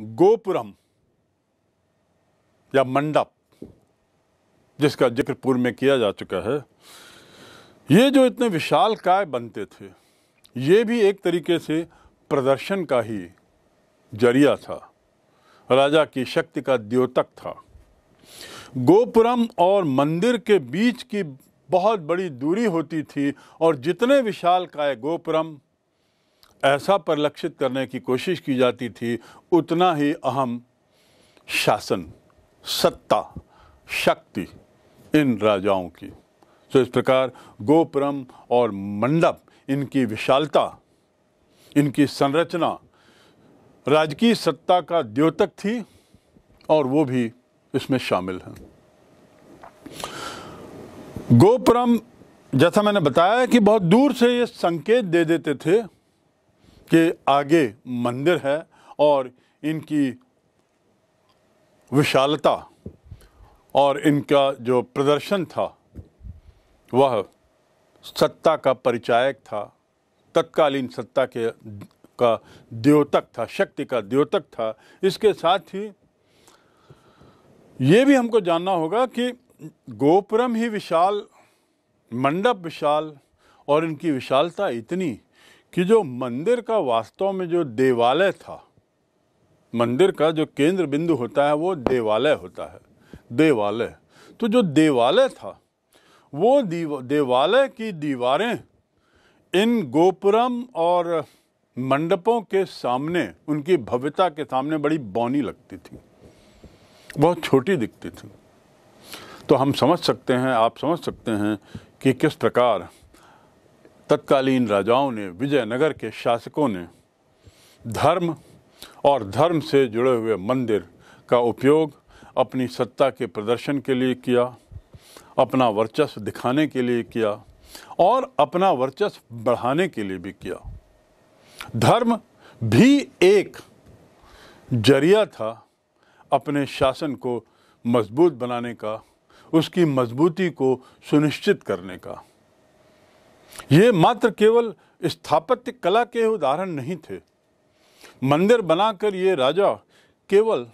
गोपुरम या मंडप, जिसका ज़िक्र पूर्व में किया जा चुका है, ये जो इतने विशाल काय बनते थे, ये भी एक तरीके से प्रदर्शन का ही ज़रिया था, राजा की शक्ति का द्योतक था। गोपुरम और मंदिर के बीच की बहुत बड़ी दूरी होती थी और जितने विशाल काय गोपुरम ऐसा परिलक्षित करने की कोशिश की जाती थी, उतना ही अहम शासन, सत्ता, शक्ति इन राजाओं की। तो इस प्रकार गोपुरम और मंडप, इनकी विशालता, इनकी संरचना, राजकीय सत्ता का द्योतक थी और वो भी इसमें शामिल है। गोपुरम, जैसा मैंने बताया कि बहुत दूर से ये संकेत दे देते थे कि आगे मंदिर है और इनकी विशालता और इनका जो प्रदर्शन था, वह सत्ता का परिचायक था, तत्कालीन सत्ता के का द्योतक था, शक्ति का द्योतक था। इसके साथ ही ये भी हमको जानना होगा कि गोपुरम ही विशाल, मंडप विशाल और इनकी विशालता इतनी कि जो मंदिर का वास्तव में जो देवालय था, मंदिर का जो केंद्र बिंदु होता है, वो देवालय होता है। देवालय। तो जो देवालय था, वो दीव, देवालय की दीवारें इन गोपुरम और मंडपों के सामने, उनकी भव्यता के सामने बड़ी बौनी लगती थी। बहुत छोटी दिखती थी। तो हम समझ सकते हैं, आप समझ सकते हैं कि किस प्रकार तत्कालीन राजाओं ने, विजयनगर के शासकों ने धर्म और धर्म से जुड़े हुए मंदिर का उपयोग अपनी सत्ता के प्रदर्शन के लिए किया, अपना वर्चस्व दिखाने के लिए किया और अपना वर्चस्व बढ़ाने के लिए भी किया। धर्म भी एक ज़रिया था अपने शासन को मज़बूत बनाने का, उसकी मजबूती को सुनिश्चित करने का। ये मात्र केवल स्थापत्य कला के उदाहरण नहीं थे। मंदिर बनाकर ये राजा केवल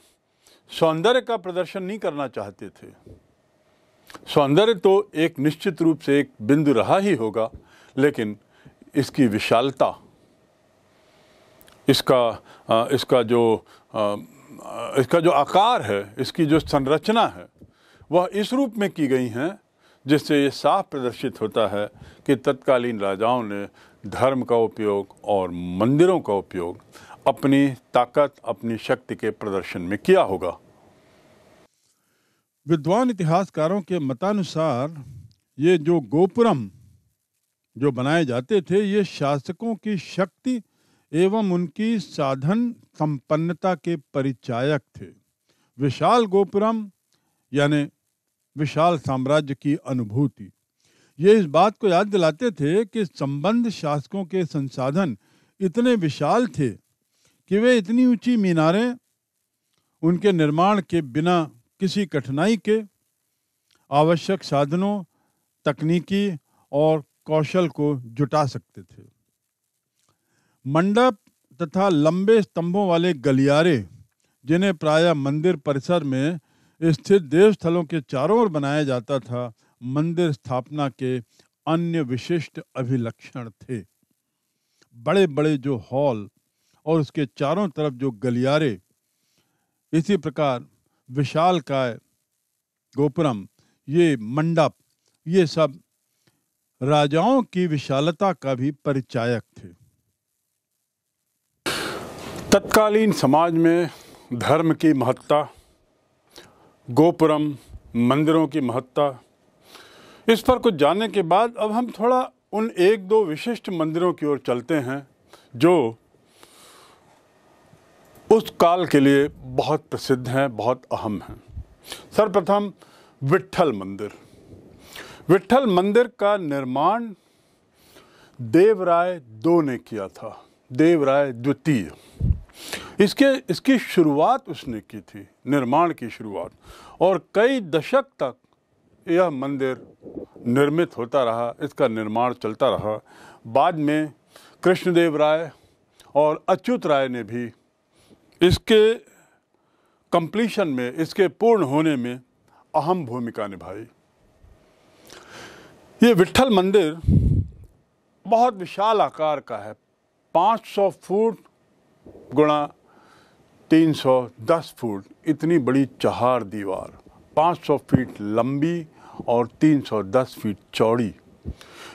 सौंदर्य का प्रदर्शन नहीं करना चाहते थे। सौंदर्य तो एक निश्चित रूप से एक बिंदु रहा ही होगा, लेकिन इसकी विशालता, इसका इसका जो इसका जो आकार है, इसकी जो संरचना है, वह इस रूप में की गई हैं जिससे ये साफ़ प्रदर्शित होता है कि तत्कालीन राजाओं ने धर्म का उपयोग और मंदिरों का उपयोग अपनी ताकत, अपनी शक्ति के प्रदर्शन में किया होगा। विद्वान इतिहासकारों के मतानुसार ये जो गोपुरम जो बनाए जाते थे, ये शासकों की शक्ति एवं उनकी साधन संपन्नता के परिचायक थे। विशाल गोपुरम, यानी विशाल साम्राज्य की अनुभूति। ये इस बात को याद दिलाते थे कि संबंध शासकों के संसाधन इतने विशाल थे कि वे इतनी ऊँची मीनारें, उनके निर्माण के बिना किसी कठिनाई के आवश्यक साधनों, तकनीकी और कौशल को जुटा सकते थे। मंडप तथा लंबे स्तंभों वाले गलियारे, जिन्हें प्रायः मंदिर परिसर में स्थित देवस्थलों के चारों ओर बनाया जाता था। मंदिर स्थापना के अन्य विशिष्ट अभिलक्षण थे। बड़े बड़े जो हॉल और उसके चारों तरफ़ जो गलियारे, इसी प्रकार विशाल काय गोपुरम, ये मंडप, ये सब राजाओं की विशालता का भी परिचायक थे। तत्कालीन समाज में धर्म की महत्ता गोपुरम, मंदिरों की महत्ता। इस पर कुछ जानने के बाद अब हम थोड़ा उन एक दो विशिष्ट मंदिरों की ओर चलते हैं, जो उस काल के लिए बहुत प्रसिद्ध हैं, बहुत अहम हैं। सर्वप्रथम विट्ठल मंदिर। विट्ठल मंदिर का निर्माण देवराय दो ने किया था, देवराय द्वितीय। इसके, इसकी शुरुआत उसने की थी, निर्माण की शुरुआत। और कई दशक तक यह मंदिर निर्मित होता रहा, इसका निर्माण चलता रहा। बाद में कृष्णदेव राय और अच्युत राय ने भी इसके कंप्लीशन में, इसके पूर्ण होने में अहम भूमिका निभाई। ये विठल मंदिर बहुत विशाल आकार का है 500 फुट गुणा 310 फुट, इतनी बड़ी चहार दीवार 500 फीट लंबी और 310 फीट चौड़ी।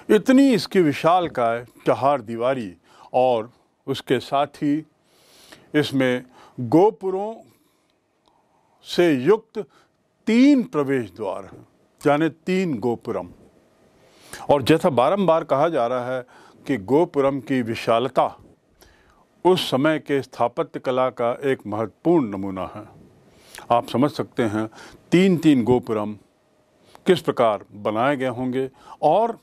इतनी इसकी विशाल का चहार दीवारी और उसके साथ ही इसमें गोपुरों से युक्त तीन प्रवेश द्वार हैं, यानी तीन गोपुरम। और जैसा बारंबार कहा जा रहा है कि गोपुरम की विशालता उस समय के स्थापत्य कला का एक महत्वपूर्ण नमूना है। आप समझ सकते हैं तीन तीन गोपुरम किस प्रकार बनाए गए होंगे और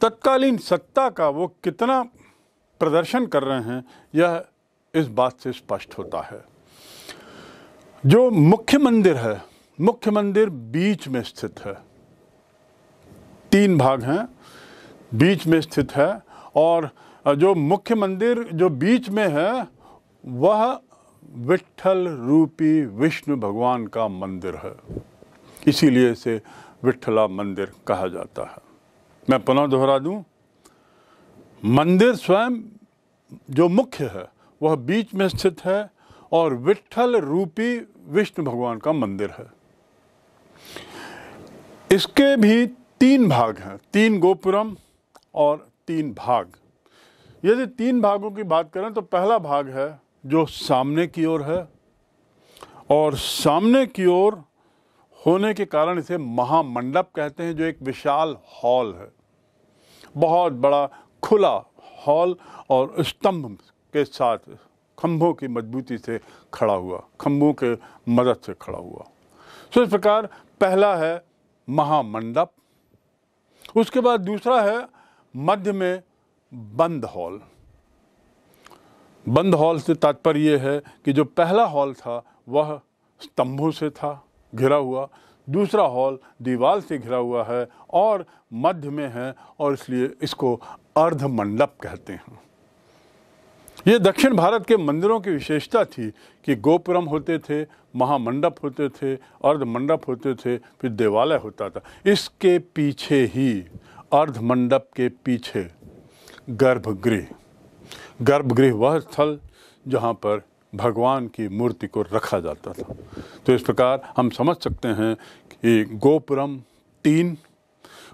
तत्कालीन सत्ता का वो कितना प्रदर्शन कर रहे हैं, यह इस बात से स्पष्ट होता है। जो मुख्य मंदिर है, मुख्य मंदिर बीच में स्थित है। तीन भाग हैं, बीच में स्थित है और जो मुख्य मंदिर जो बीच में है, वह विठल रूपी विष्णु भगवान का मंदिर है। इसीलिए इसे विठला मंदिर कहा जाता है। मैं पुनः दोहरा दूँ। मंदिर स्वयं जो मुख्य है, वह बीच में स्थित है और विठल रूपी विष्णु भगवान का मंदिर है। इसके भी तीन भाग हैं, तीन गोपुरम और तीन भाग। यदि तीन भागों की बात करें तो पहला भाग है जो सामने की ओर है और सामने की ओर होने के कारण इसे महामंडप कहते हैं, जो एक विशाल हॉल है। बहुत बड़ा खुला हॉल और स्तंभ के साथ खंभों की मजबूती से खड़ा हुआ, खंभों के मदद से खड़ा हुआ। सो इस प्रकार पहला है महामंडप। उसके बाद दूसरा है मध्य में बंद हॉल। बंद हॉल से तात्पर्य यह है कि जो पहला हॉल था, वह स्तंभों से था, घिरा हुआ। दूसरा हॉल दीवार से घिरा हुआ है और मध्य में है और इसलिए इसको अर्ध मंडप कहते हैं। ये दक्षिण भारत के मंदिरों की विशेषता थी कि गोपुरम होते थे, महामंडप होते थे अर्ध मंडप होते थे, फिर देवालय होता था। इसके पीछे ही अर्ध मंडप के पीछे गर्भगृह। गर्भगृह वह स्थल जहाँ पर भगवान की मूर्ति को रखा जाता था। तो इस प्रकार हम समझ सकते हैं कि गोपुरम तीन,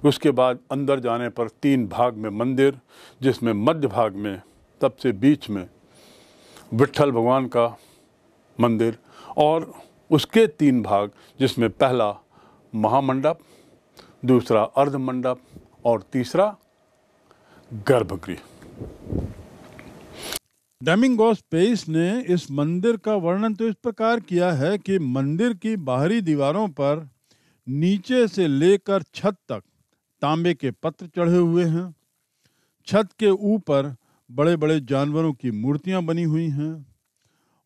उसके बाद अंदर जाने पर तीन भाग में मंदिर, जिसमें मध्य भाग में, सबसे बीच में विठल भगवान का मंदिर और उसके तीन भाग, जिसमें पहला महामंडप, दूसरा अर्धमंडप और तीसरा गर्भगृह। डेमिंगोस पेस ने इस मंदिर का वर्णन तो इस प्रकार किया है कि मंदिर की बाहरी दीवारों पर नीचे से लेकर छत तक तांबे के पत्र चढ़े हुए हैं। छत के ऊपर बड़े बड़े जानवरों की मूर्तियाँ बनी हुई हैं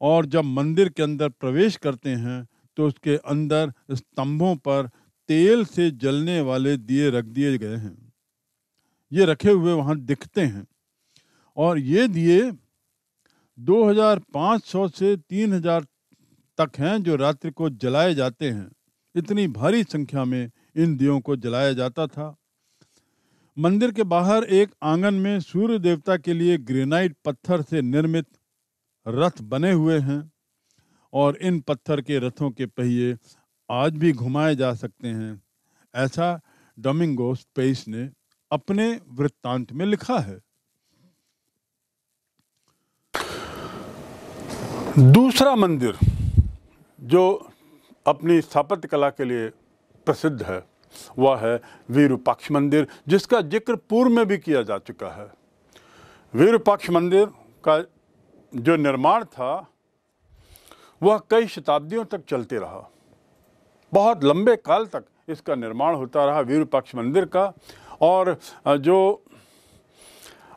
और जब मंदिर के अंदर प्रवेश करते हैं तो उसके अंदर स्तंभों पर तेल से जलने वाले दिए रख दिए गए हैं। ये रखे हुए वहाँ दिखते हैं। और ये दिए 2500 से 3000 तक हैं जो रात्रि को जलाए जाते हैं। इतनी भारी संख्या में इन दियों को जलाया जाता था। मंदिर के बाहर एक आँगन में सूर्य देवता के लिए ग्रेनाइट पत्थर से निर्मित रथ बने हुए हैं और इन पत्थर के रथों के पहिए आज भी घुमाए जा सकते हैं, ऐसा डोमिंगोस पेस ने अपने वृत्तांत में लिखा है। दूसरा मंदिर जो अपनी स्थापत्य कला के लिए प्रसिद्ध है, वह है वीरूपाक्ष मंदिर, जिसका ज़िक्र पूर्व में भी किया जा चुका है। वीरूपाक्ष मंदिर का जो निर्माण था, वह कई शताब्दियों तक चलते रहा। बहुत लंबे काल तक इसका निर्माण होता रहा वीरूपाक्ष मंदिर का। और जो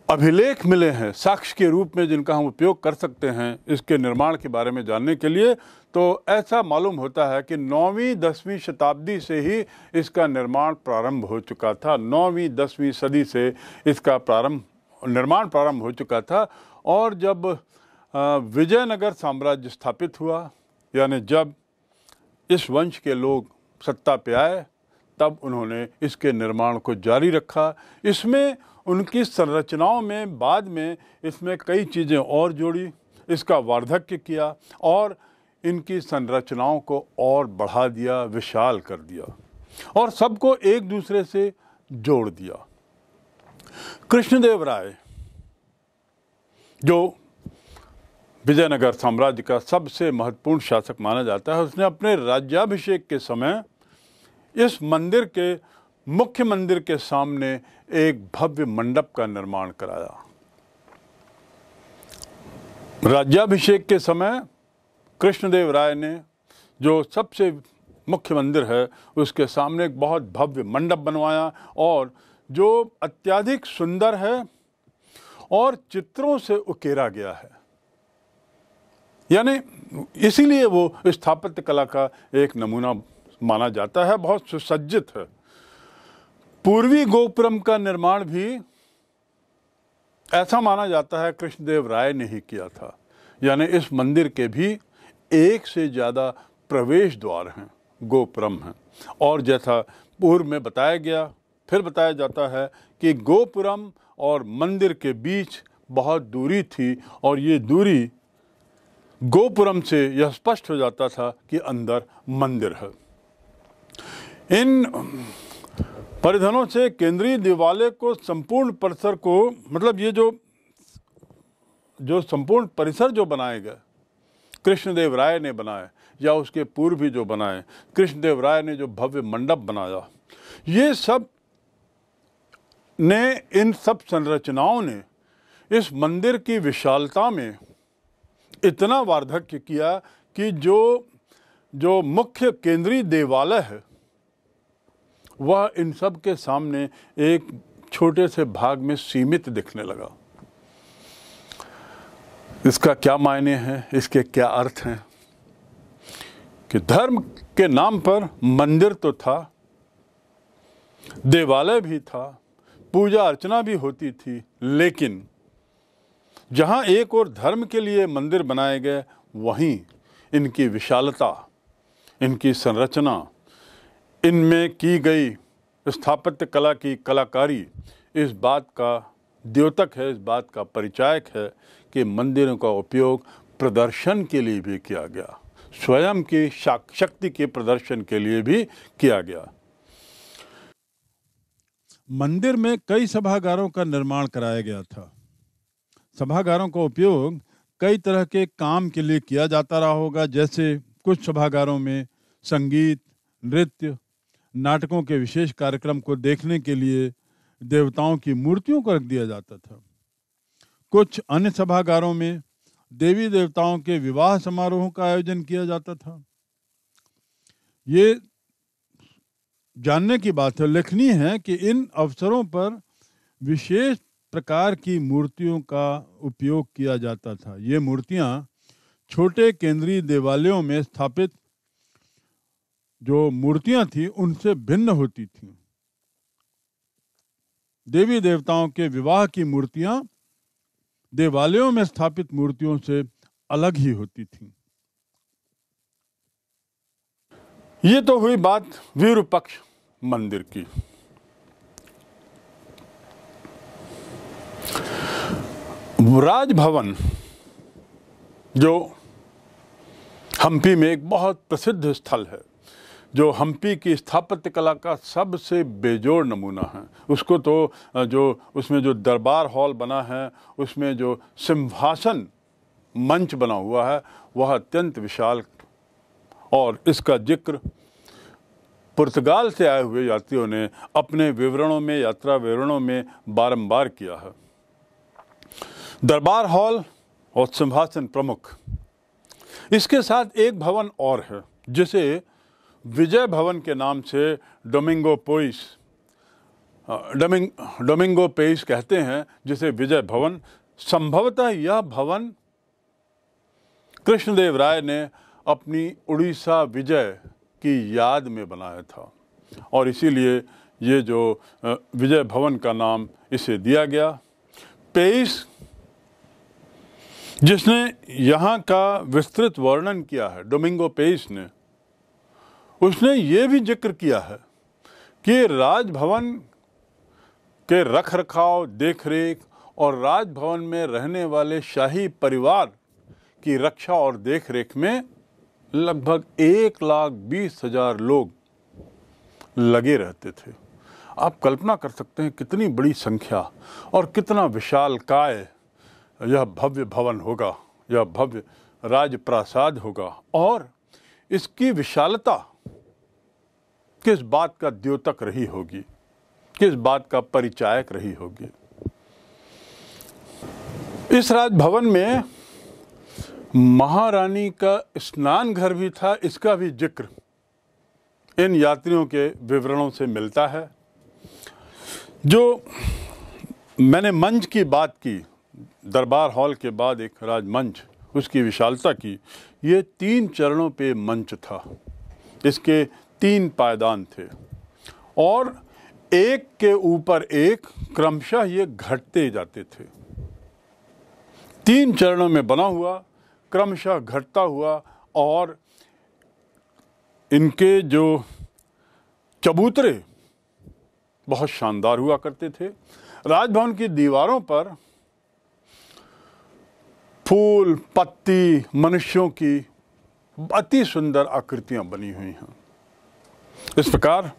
अभिलेख मिले हैं साक्ष्य के रूप में जिनका हम उपयोग कर सकते हैं इसके निर्माण के बारे में जानने के लिए तो ऐसा मालूम होता है कि नौवीं, दसवीं शताब्दी से ही इसका निर्माण प्रारंभ हो चुका था। नौवीं, दसवीं सदी से इसका प्रारंभ, निर्माण प्रारंभ हो चुका था और जब विजयनगर साम्राज्य स्थापित हुआ, यानी जब इस वंश के लोग सत्ता पे आए तब उन्होंने इसके निर्माण को जारी रखा। इसमें उनकी संरचनाओं में, बाद में इसमें कई चीज़ें और जोड़ी, इसका वार्धक्य किया और इनकी संरचनाओं को और बढ़ा दिया, विशाल कर दिया और सबको एक दूसरे से जोड़ दिया। कृष्णदेव राय, जो विजयनगर साम्राज्य का सबसे महत्वपूर्ण शासक माना जाता है, उसने अपने राज्याभिषेक के समय इस मंदिर के, मुख्य मंदिर के सामने एक भव्य मंडप का निर्माण कराया। राज्याभिषेक के समय कृष्णदेव राय ने, जो सबसे मुख्य मंदिर है, उसके सामने एक बहुत भव्य मंडप बनवाया और जो अत्याधिक सुंदर है और चित्रों से उकेरा गया है। यानी इसीलिए वो स्थापत्य कला का एक नमूना माना जाता है, बहुत सुसज्जित है। पूर्वी गोपुरम का निर्माण भी ऐसा माना जाता है, कृष्णदेव राय ने ही किया था। यानी इस मंदिर के भी एक से ज़्यादा प्रवेश द्वार हैं, गोपुरम हैं। और जैसा पूर्व में बताया गया, फिर बताया जाता है कि गोपुरम और मंदिर के बीच बहुत दूरी थी और ये दूरी गोपुरम से यह स्पष्ट हो जाता था कि अंदर मंदिर है। इन परिधनों से केंद्रीय दिवाले को संपूर्ण परिसर को मतलब ये जो जो संपूर्ण परिसर जो बनाए गए, कृष्णदेव राय ने बनाए, या उसके पूर्व भी जो बनाए, कृष्णदेव राय ने जो भव्य मंडप बनाया, ये सबने, इन सब संरचनाओं ने इस मंदिर की विशालता में इतना वार्धक्य किया कि जो जो मुख्य केंद्रीय देवालय है वह इन सब के सामने एक छोटे से भाग में सीमित दिखने लगा। इसका क्या मायने हैं? इसके क्या अर्थ हैं? कि धर्म के नाम पर मंदिर तो था, देवालय भी था, पूजा अर्चना भी होती थी, लेकिन जहाँ एक और धर्म के लिए मंदिर बनाए गए, वहीं इनकी विशालता, इनकी संरचना इनमें की गई स्थापत्य कला की कलाकारी इस बात का द्योतक है, इस बात का परिचायक है कि मंदिरों का उपयोग प्रदर्शन के लिए भी किया गया। स्वयं की शक्ति के प्रदर्शन के लिए भी किया गया। मंदिर में कई सभागारों का निर्माण कराया गया था। सभागारों का उपयोग कई तरह के काम के लिए किया जाता रहा होगा, जैसे कुछ सभागारों में संगीत, नृत्य नाटकों के विशेष कार्यक्रम को देखने के लिए देवताओं की मूर्तियों को रख दिया जाता था। कुछ अन्य सभागारों में देवी देवताओं के विवाह समारोहों का आयोजन किया जाता था। ये जानने की बात है, लेखनीय है कि इन अवसरों पर विशेष प्रकार की मूर्तियों का उपयोग किया जाता था। ये मूर्तियाँ छोटे केंद्रीय देवालयों में स्थापित जो मूर्तियाँ थी, उनसे भिन्न होती थीं। देवी देवताओं के विवाह की मूर्तियाँ देवालयों में स्थापित मूर्तियों से अलग ही होती थीं। ये तो हुई बात वीरपक्ष मंदिर की। राजभवन, जो हम्पी में एक बहुत प्रसिद्ध स्थल है। जो हम्पी की स्थापत्य कला का सबसे बेजोड़ नमूना है। उसको तो जो, उसमें जो दरबार हॉल बना है, उसमें जो सिंहासन मंच बना हुआ है, वह अत्यंत विशाल और इसका ज़िक्र पुर्तगाल से आए हुए यात्रियों ने अपने विवरणों में, यात्रा विवरणों में बारंबार किया है। दरबार हॉल और सिंहासन प्रमुख। इसके साथ एक भवन और है, जिसे विजय भवन के नाम से Domingo Paes Domingo Domingo Paes कहते हैं, जिसे विजय भवन, संभवतः यह भवन कृष्णदेव राय ने अपनी उड़ीसा विजय की याद में बनाया था। और इसीलिए ये जो विजय भवन का नाम इसे दिया गया। पेइस जिसने यहाँ का विस्तृत वर्णन किया है डोमिंगो पेस ने उसने ये भी ज़िक्र किया है कि राजभवन के रख रखाव देख रेख और राजभवन में रहने वाले शाही परिवार की रक्षा और देख रेख में लगभग एक लाख बीस हज़ार लोग लगे रहते थे। आप कल्पना कर सकते हैं कितनी बड़ी संख्या और कितना विशाल काय यह भव्य भवन होगा, यह भव्य राजप्रासाद होगा और इसकी विशालता किस बात का द्योतक रही होगी? किस बात का परिचायक रही होगी? इस राजभवन में महारानी का स्नान घर भी था, इसका भी ज़िक्र इन यात्रियों के विवरणों से मिलता है। जो मैंने मंच की बात की, दरबार हॉल के बाद एक राजमंच, उसकी विशालता की, ये तीन चरणों पे मंच था। इसके तीन पायदान थे। और एक के ऊपर एक क्रमशः ये घटते जाते थे। तीन चरणों में बना हुआ, क्रमशः घटता हुआ और इनके जो चबूतरे बहुत शानदार हुआ करते थे। राजभवन की दीवारों पर फूल, पत्ती, मनुष्यों की अति सुंदर आकृतियाँ बनी हुई हैं। इस प्रकार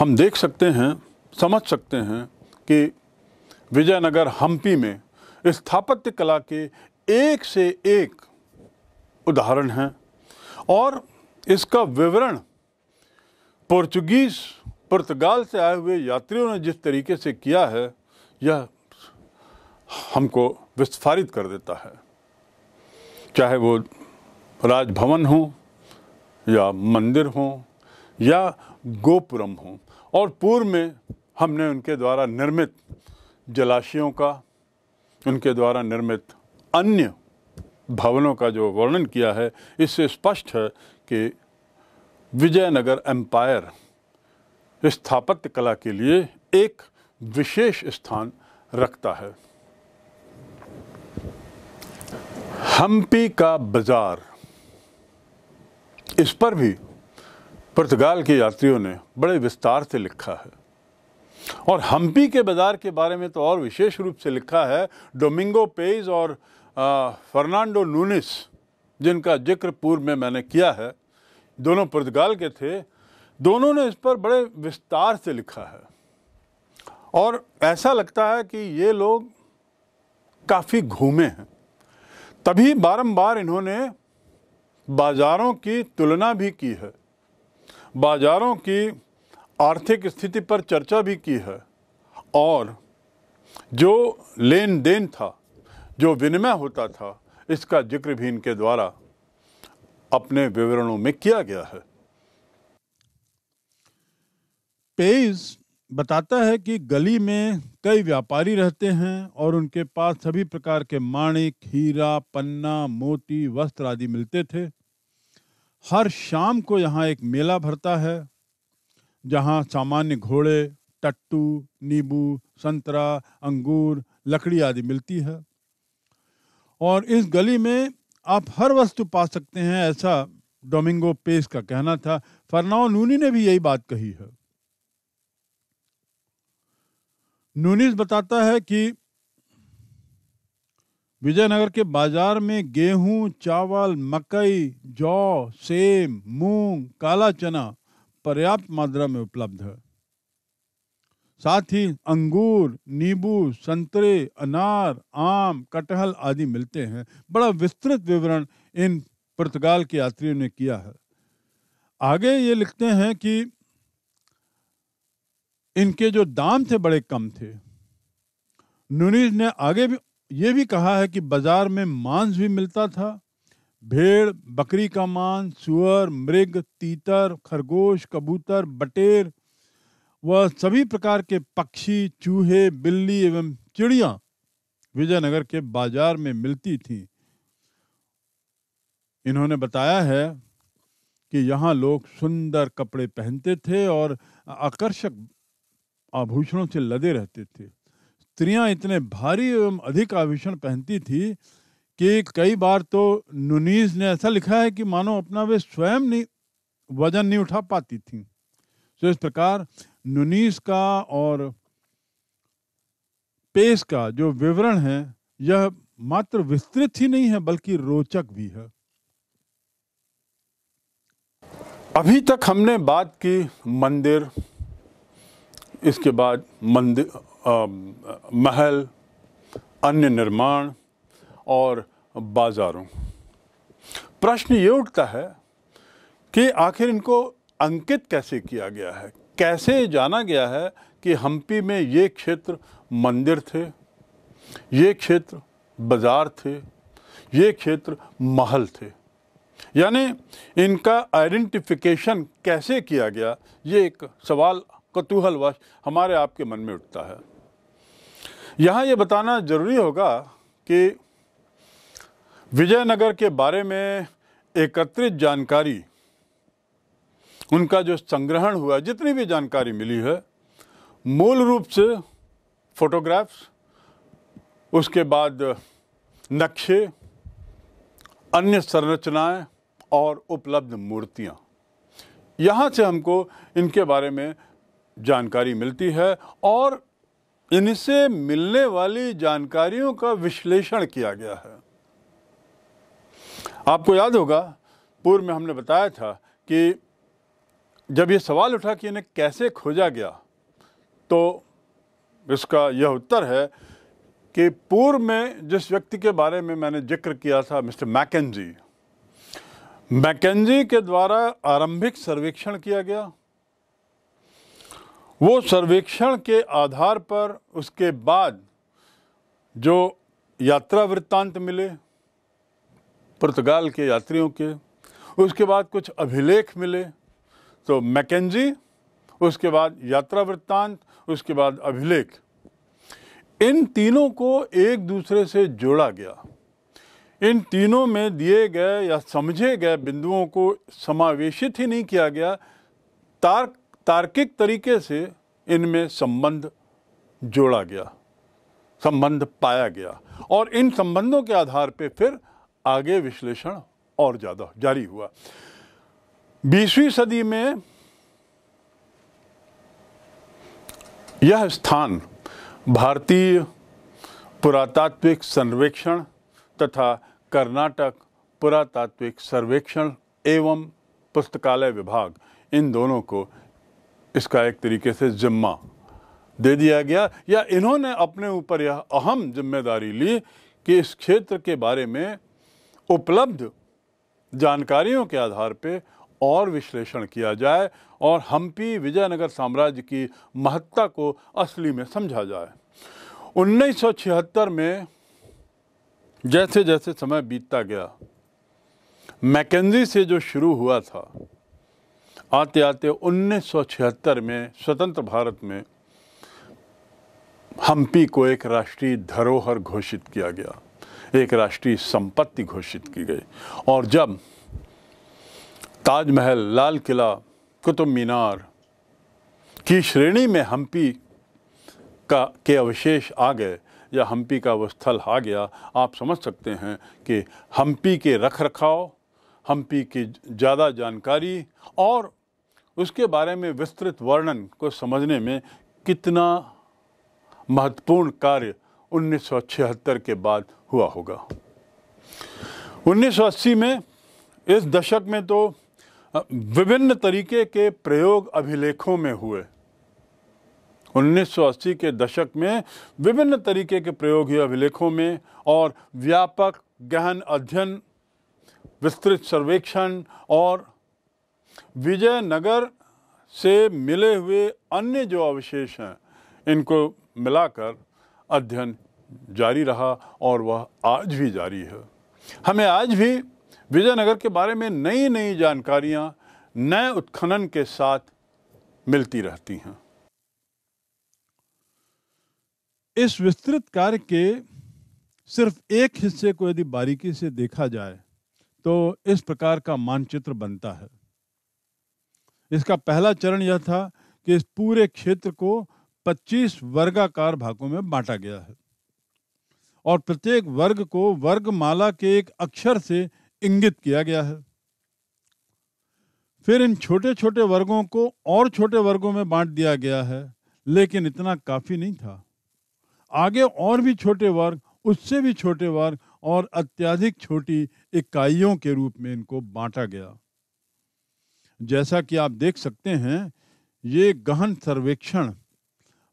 हम देख सकते हैं, समझ सकते हैं कि विजयनगर हम्पी में स्थापत्य कला के एक से एक उदाहरण हैं और इसका विवरण पोर्चुगीज पुर्तगाल से आए हुए यात्रियों ने जिस तरीके से किया है, यह हमको विस्फारित कर देता है। चाहे वो राजभवन हो या मंदिर हो या गोपुरम हो। और पूर्व में हमने उनके द्वारा निर्मित जलाशयों का, उनके द्वारा निर्मित अन्य भवनों का जो वर्णन किया है, इससे स्पष्ट है कि विजयनगर एम्पायर स्थापत्य कला के लिए एक विशेष स्थान रखता है। हम्पी का बाज़ार, इस पर भी पुर्तगाल के यात्रियों ने बड़े विस्तार से लिखा है। और हम्पी के बाज़ार के बारे में तो और विशेष रूप से लिखा है। डोमिंगो पेज और फर्नांडो नूनिस, जिनका ज़िक्र पूर्व में मैंने किया है, दोनों पुर्तगाल के थे, दोनों ने इस पर बड़े विस्तार से लिखा है। और ऐसा लगता है कि ये लोग काफ़ी घूमे हैं। तभी बारंबार इन्होंने बाजारों की तुलना भी की है। बाजारों की आर्थिक स्थिति पर चर्चा भी की है और जो लेन देन था, जो विनिमय होता था, इसका ज़िक्र भी इनके द्वारा अपने विवरणों में किया गया है। पेज बताता है कि गली में कई व्यापारी रहते हैं और उनके पास सभी प्रकार के माणिक, हीरा, पन्ना, मोती, वस्त्र आदि मिलते थे। हर शाम को यहाँ एक मेला भरता है, जहाँ सामान्य घोड़े, टट्टू, नींबू, संतरा, अंगूर, लकड़ी आदि मिलती है। और इस गली में आप हर वस्तु पा सकते हैं, ऐसा डोमिंगो पेस का कहना था। फरनाओ नूनी ने भी यही बात कही है। नूनिस बताता है कि विजयनगर के बाज़ार में गेहूँ, चावल, मकई, जौ, सेम, मूंग, काला चना पर्याप्त मात्रा में उपलब्ध है। साथ ही अंगूर, नींबू, संतरे, अनार, आम, कटहल आदि मिलते हैं। बड़ा विस्तृत विवरण इन पुर्तगाल के यात्रियों ने किया है। आगे ये लिखते हैं कि इनके जो दाम थे बड़े कम थे। नुनीज ने आगे भी ये भी कहा है कि बाज़ार में मांस भी मिलता था। भेड़, बकरी का मांस, सुअर, मृग, तीतर, खरगोश, कबूतर, बटेर व सभी प्रकार के पक्षी, चूहे, बिल्ली एवं चिड़िया विजयनगर के बाज़ार में मिलती थी। इन्होंने बताया है कि यहाँ लोग सुंदर कपड़े पहनते थे और आकर्षक आभूषणों से लदे रहते थे। स्त्रियाँ इतने भारी एवं अधिक आभूषण पहनती थी कि कई बार तो नुनीस ने ऐसा लिखा है कि मानो अपना वे स्वयं नहीं, वज़न नहीं उठा पाती थी। तो इस प्रकार नुनीस का और पेश का जो विवरण है, यह मात्र विस्तृत ही नहीं है, बल्कि रोचक भी है। अभी तक हमने बात की मंदिर, इसके बाद मंदिर महल, अन्य निर्माण और बाजारों। प्रश्न ये उठता है कि आखिर इनको अंकित कैसे किया गया है? कैसे जाना गया है कि हम्पी में ये क्षेत्र मंदिर थे, ये क्षेत्र बाज़ार थे, ये क्षेत्र महल थे? यानी इनका आइडेंटिफिकेशन कैसे किया गया? ये एक सवाल, कतूहलवश हमारे आपके मन में उठता है। यहाँ ये बताना ज़रूरी होगा कि विजयनगर के बारे में एकत्रित जानकारी, उनका जो संग्रहण हुआ, जितनी भी जानकारी मिली है, मूल रूप से फोटोग्राफ्स उसके बाद नक्शे, अन्य संरचनाएँ और उपलब्ध मूर्तियाँ। यहाँ से हमको इनके बारे में जानकारी मिलती है और इनसे मिलने वाली जानकारियों का विश्लेषण किया गया है। आपको याद होगा, पूर्व में हमने बताया था कि जब ये सवाल उठा कि इन्हें कैसे खोजा गया तो इसका यह उत्तर है कि पूर्व में जिस व्यक्ति के बारे में मैंने ज़िक्र किया था, मिस्टर मैकेंजी मैकेंजी के द्वारा आरंभिक सर्वेक्षण किया गया। वो सर्वेक्षण के आधार पर उसके बाद जो यात्रा वृत्तांत मिले, पुर्तगाल के यात्रियों के, उसके बाद कुछ अभिलेख मिले तो मैकेंजी, उसके बाद यात्रा वृत्तांत, उसके बाद अभिलेख। इन तीनों को एक दूसरे से जोड़ा गया। इन तीनों में दिए गए या समझे गए बिंदुओं को समावेशित ही नहीं किया गया। तार्क तार्किक तरीके से इनमें संबंध जोड़ा गया, संबंध पाया गया और इन संबंधों के आधार पर फिर आगे विश्लेषण और ज़्यादा जारी हुआ। बीसवीं सदी में यह स्थान भारतीय पुरातात्विक सर्वेक्षण तथा कर्नाटक पुरातात्विक सर्वेक्षण एवं पुस्तकालय विभाग इन दोनों को इसका एक तरीके से जिम्मा दे दिया गया। या इन्होंने अपने ऊपर यह अहम ज़िम्मेदारी ली कि इस क्षेत्र के बारे में उपलब्ध जानकारियों के आधार पर और विश्लेषण किया जाए और हम्पी विजयनगर साम्राज्य की महत्ता को असली में समझा जाए। 1976 में जैसे जैसे समय बीतता गया, मैकेंजी से जो शुरू हुआ था आते आते 1976 में स्वतंत्र भारत में हम्पी को एक राष्ट्रीय धरोहर घोषित किया गया। एक राष्ट्रीय संपत्ति घोषित की गई। और जब ताजमहल, लाल किला, कुतुब मीनार की श्रेणी में हम्पी का, के अवशेष आ गए या हम्पी का वो स्थल आ गया, आप समझ सकते हैं कि हम्पी के रख रखाव हम्पी की ज़्यादा जानकारी और उसके बारे में विस्तृत वर्णन को समझने में कितना महत्वपूर्ण कार्य 1976 के बाद हुआ होगा। 1980 में इस दशक में तो विभिन्न तरीके के प्रयोग अभिलेखों में हुए। 1980 के दशक में विभिन्न तरीके के प्रयोग हुए अभिलेखों में और व्यापक गहन अध्ययन, विस्तृत सर्वेक्षण और विजयनगर से मिले हुए अन्य जो अवशेष हैं, इनको मिलाकर अध्ययन जारी रहा और वह आज भी जारी है। हमें आज भी विजयनगर के बारे में नई नई जानकारियाँ, नए उत्खनन के साथ मिलती रहती हैं। इस विस्तृत कार्य के सिर्फ़ एक हिस्से को यदि बारीकी से देखा जाए तो इस प्रकार का मानचित्र बनता है। इसका पहला चरण यह था कि इस पूरे क्षेत्र को 25 वर्गाकार भागों में बांटा गया है। और प्रत्येक वर्ग को वर्गमाला के एक अक्षर से इंगित किया गया है। फिर इन छोटे छोटे वर्गों को और छोटे वर्गों में बांट दिया गया है, लेकिन इतना काफ़ी नहीं था। आगे और भी छोटे वर्ग, उससे भी छोटे वर्ग और अत्याधिक छोटी इकाइयों के रूप में इनको बांटा गया। जैसा कि आप देख सकते हैं, ये गहन सर्वेक्षण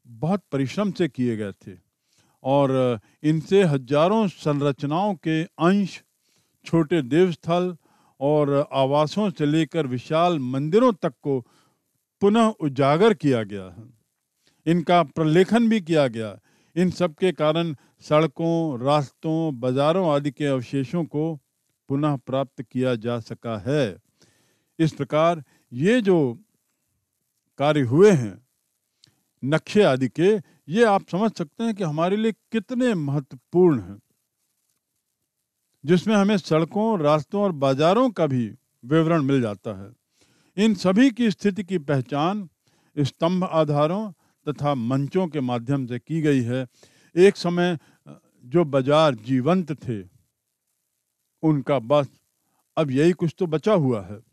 बहुत परिश्रम से किए गए थे और इनसे हज़ारों संरचनाओं के अंश, छोटे देवस्थल और आवासों से लेकर विशाल मंदिरों तक को पुनः उजागर किया गया है। इनका प्रलेखन भी किया गया। इन सब के कारण सड़कों, रास्तों, बाजारों आदि के अवशेषों को पुनः प्राप्त किया जा सका है। इस प्रकार ये जो कार्य हुए हैं, नक्शे आदि के, ये आप समझ सकते हैं कि हमारे लिए कितने महत्वपूर्ण हैं। जिसमें हमें सड़कों, रास्तों और बाजारों का भी विवरण मिल जाता है। इन सभी की स्थिति की पहचान स्तंभ आधारों तथा मंचों के माध्यम से की गई है। एक समय, जो बाज़ार जीवंत थे, उनका बस अब यही कुछ तो बचा हुआ है।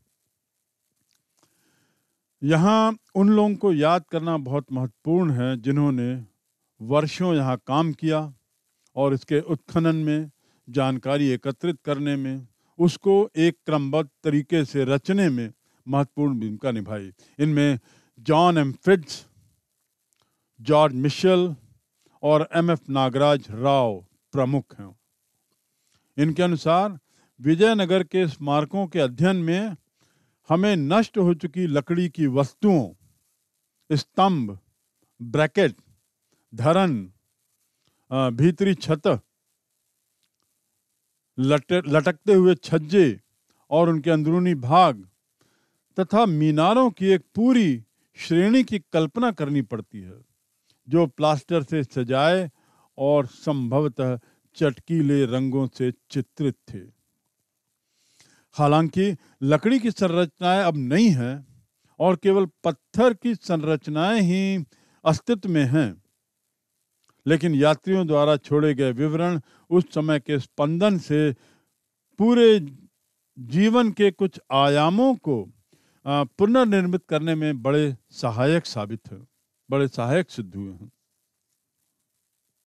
यहाँ उन लोगों को याद करना बहुत महत्वपूर्ण है जिन्होंने वर्षों यहाँ काम किया और इसके उत्खनन में, जानकारी एकत्रित करने में, उसको एक क्रमबद्ध तरीके से रचने में महत्वपूर्ण भूमिका निभाई। इनमें John M Fitts George Mitchell और एम एफ़ नागराज राव प्रमुख हैं। इनके अनुसार विजयनगर के स्मारकों के अध्ययन में हमें नष्ट हो चुकी लकड़ी की वस्तुओं, स्तंभ, ब्रैकेट, धरन भीतरी छत लटकते हुए छज्जे और उनके अंदरूनी भाग, तथा मीनारों की एक पूरी श्रेणी की कल्पना करनी पड़ती है, जो प्लास्टर से सजाए और संभवतः चटकीले रंगों से चित्रित थे। हालाँकि लकड़ी की संरचनाएँ अब नहीं हैं और केवल पत्थर की संरचनाएँ ही अस्तित्व में हैं। लेकिन यात्रियों द्वारा छोड़े गए विवरण उस समय के स्पंदन से पूरे जीवन के कुछ आयामों को पुनर्निर्मित करने में बड़े सहायक साबित हैं, बड़े सहायक सिद्ध हुए हैं।